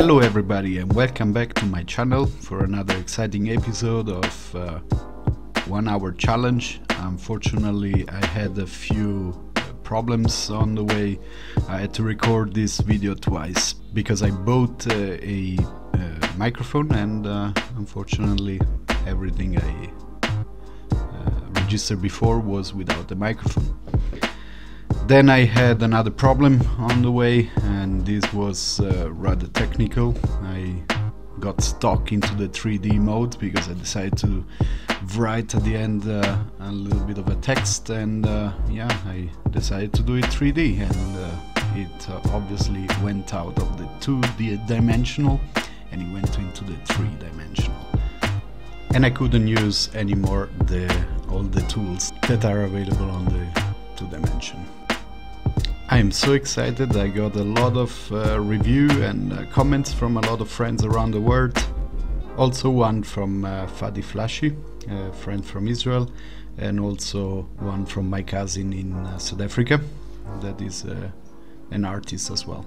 Hello everybody and welcome back to my channel for another exciting episode of uh, one hour challenge. Unfortunately I had a few problems on the way. I had to record this video twice because I bought uh, a uh, microphone and uh, unfortunately everything I uh, registered before was without a microphone. Then I had another problem on the way and this was uh, rather technical. I got stuck into the 3D mode because I decided to write at the end uh, a little bit of a text and uh, yeah I decided to do it 3D and uh, it uh, obviously went out of the 2D dimensional and it went into the 3 dimensional and I couldn't use anymore the all the tools that are available on the 2 dimension. I'm so excited. I got a lot of uh, review and uh, comments from a lot of friends around the world. Also one from uh, Fadi Flashy, a friend from Israel, and also one from my cousin in uh, South Africa, that is uh, an artist as well.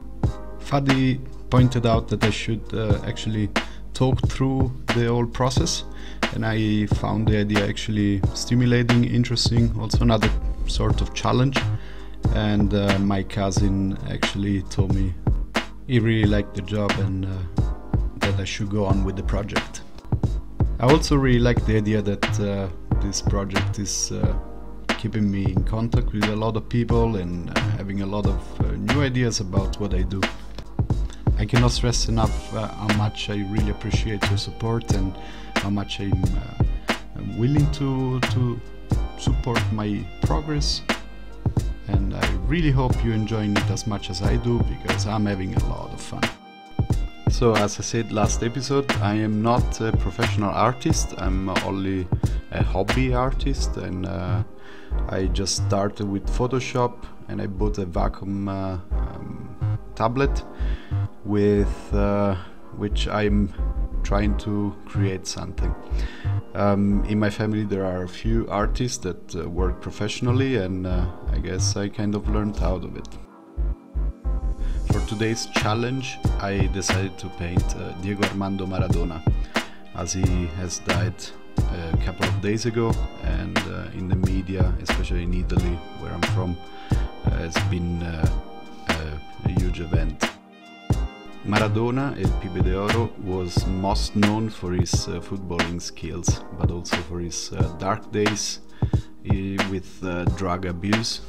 Fadi pointed out that I should uh, actually talk through the whole process, and I found the idea actually stimulating, interesting, also another sort of challenge and uh, my cousin actually told me he really liked the job and uh, that I should go on with the project. I also really like the idea that uh, this project is uh, keeping me in contact with a lot of people and uh, having a lot of uh, new ideas about what I do. I cannot stress enough how much I really appreciate your support and how much I'm, I'm willing to, to support my progress I really hope you're enjoying it as much as I do because I'm having a lot of fun. So as I said last episode, I am not a professional artist, I'm only a hobby artist and uh, I just started with Photoshop and I bought a Wacom uh, um, tablet with uh, which I'm trying to create something. Um, in my family there are a few artists that uh, work professionally and uh, I guess I kind of learned out of it. For today's challenge I decided to paint uh, Diego Armando Maradona as he has died a couple of days ago and uh, in the media, especially in Italy where I'm from, uh, has been uh, a huge event. Maradona, El Pibe de Oro, was most known for his uh, footballing skills, but also for his uh, dark days uh, with uh, drug abuse.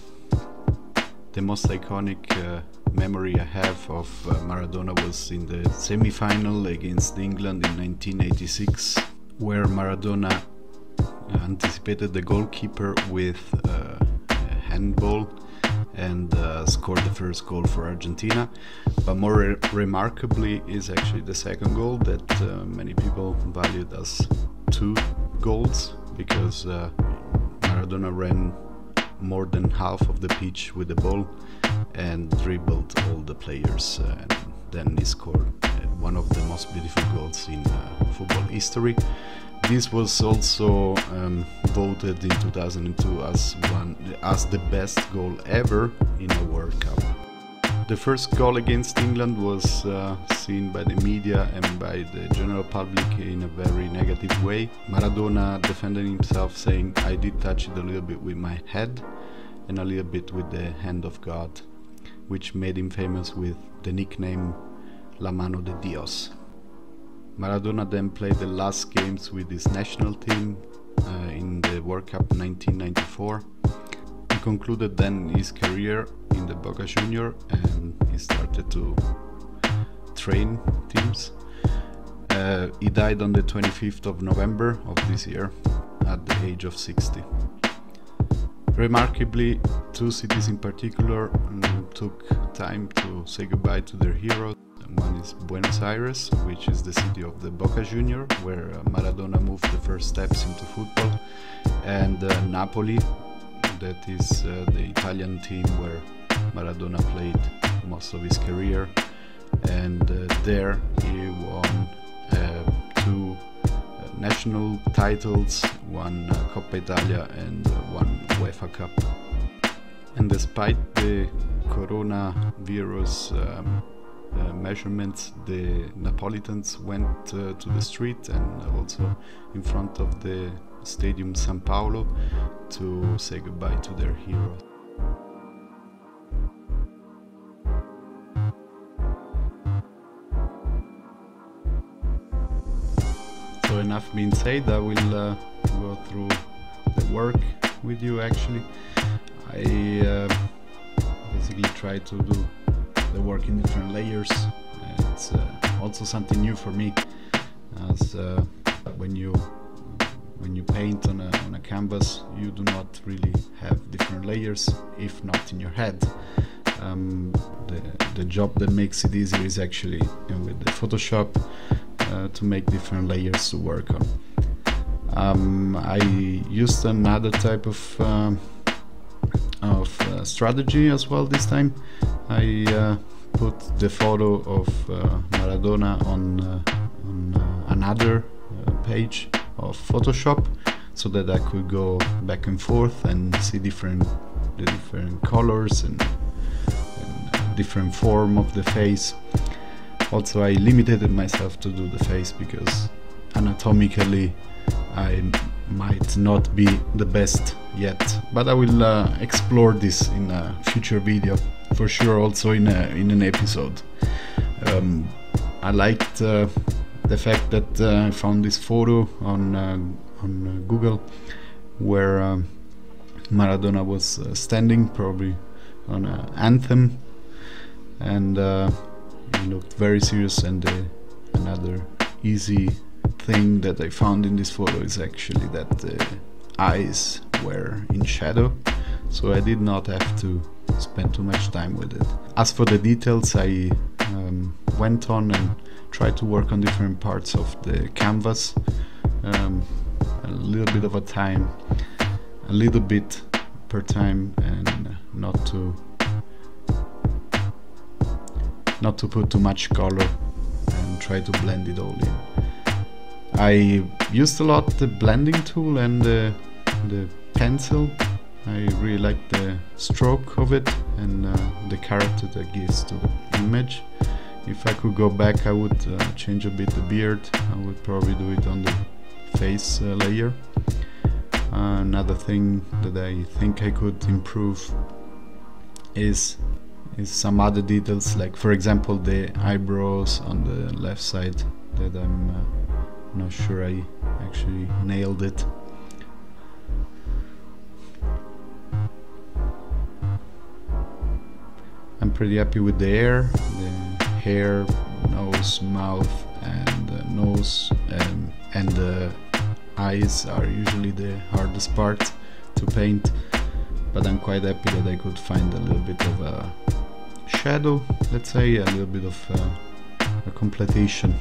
The most iconic uh, memory I have of uh, Maradona was in the semi-final against England in 1986, where Maradona anticipated the goalkeeper with a handball and uh, scored the first goal for Argentina. But more re remarkably is actually the second goal that uh, many people valued as two goals because uh, Maradona ran more than half of the pitch with the ball and dribbled all the players uh, and then he scored uh, one of the most beautiful goals in uh, football history this was also um, voted in 2002 as one as the best goal ever in a World Cup. The first goal against England was uh, seen by the media and by the general public in a very negative way. Maradona defended himself saying, I did touch it a little bit with my head and a little bit with the hand of God, which made him famous with the nickname La Mano de Dios. Maradona then played the last games with his national team uh, in the World Cup 1994. He concluded then his career in the Boca Junior and he started to train teams. Uh, he died on the 25th of November of this year at the age of 60. Remarkably, two cities in particular um, took time to say goodbye to their heroes. One is Buenos Aires, which is the city of the Boca Junior, where uh, Maradona moved the first steps into football, and uh, Napoli, that is uh, the Italian team where Maradona played most of his career, and uh, there he won uh, two uh, national titles, one Coppa Italia and one UEFA Cup. And despite the coronavirus um, uh, measurements, the Napolitans went uh, to the street and also in front of the Stadium San Paolo to say goodbye to their hero. So enough being said, I will uh, go through the work with you actually. I uh, basically try to do the work in different layers. It's uh, also something new for me as uh, when you when you paint on a, on a canvas you do not really have different layers if not in your head. Um, the, the job that makes it easier is actually with the Photoshop uh, to make different layers to work on. Um, I used another type of um, of uh, strategy as well this time. I uh, put the photo of uh, Maradona on, uh, on another page of Photoshop so that I could go back and forth and see different the different colors and, and different form of the face. Also, I limited myself to do the face because anatomically I might not be the best yet, but I will uh, explore this in a future video, for sure also in, a, in an episode. Um, I liked uh, the fact that uh, I found this photo on, uh, on uh, Google where um, Maradona was uh, standing probably on an anthem and he looked very serious and another easy thing that I found in this photo is actually that the eyes were in shadow so I did not have to spend too much time with it. As for the details I um, went on and tried to work on different parts of the canvas um, a little bit of a time a little bit per time and not to not to put too much color and try to blend it all in. I used a lot the blending tool and the, the pencil. I really like the stroke of it and uh, the character that gives to the image. If I could go back I would uh, change a bit the beard. I would probably do it on the face uh, layer. another thing that I think I could improve is is some other details like for example the eyebrows on the left side that I'm uh, not sure I actually nailed it. I'm pretty happy with the hair, the hair, nose, mouth and uh, nose um, and the eyes are usually the hardest part to paint but I'm quite happy that I could find a little bit of a shadow, let's say, a little bit of uh, a completion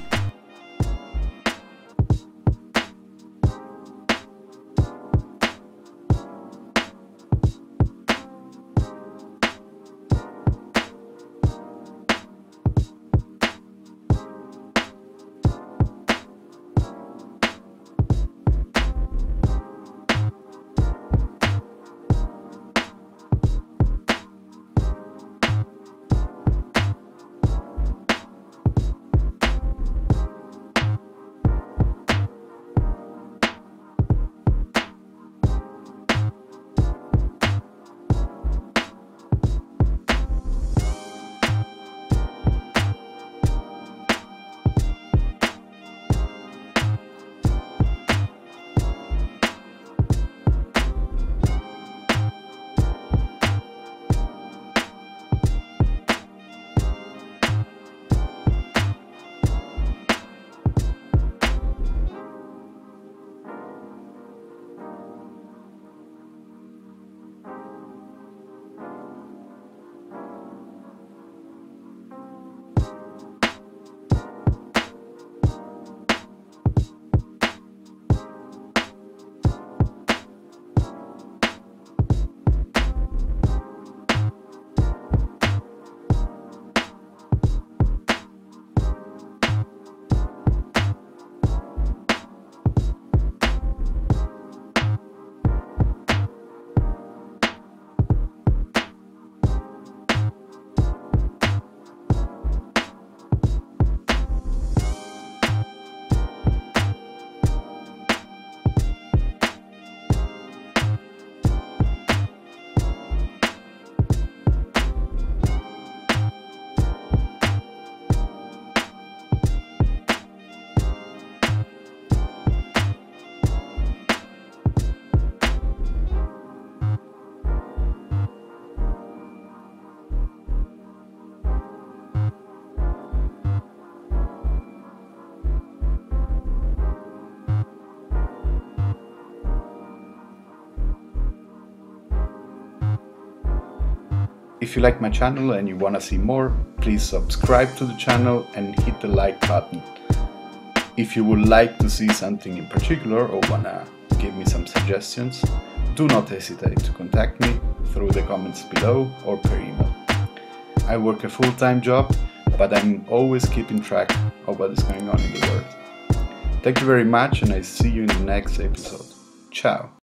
If you like my channel and you wanna see more, please subscribe to the channel and hit the like button. If you would like to see something in particular or wanna give me some suggestions, do not hesitate to contact me through the comments below or per email. I work a full-time job, but I'm always keeping track of what is going on in the world. Thank you very much and I see you in the next episode. Ciao.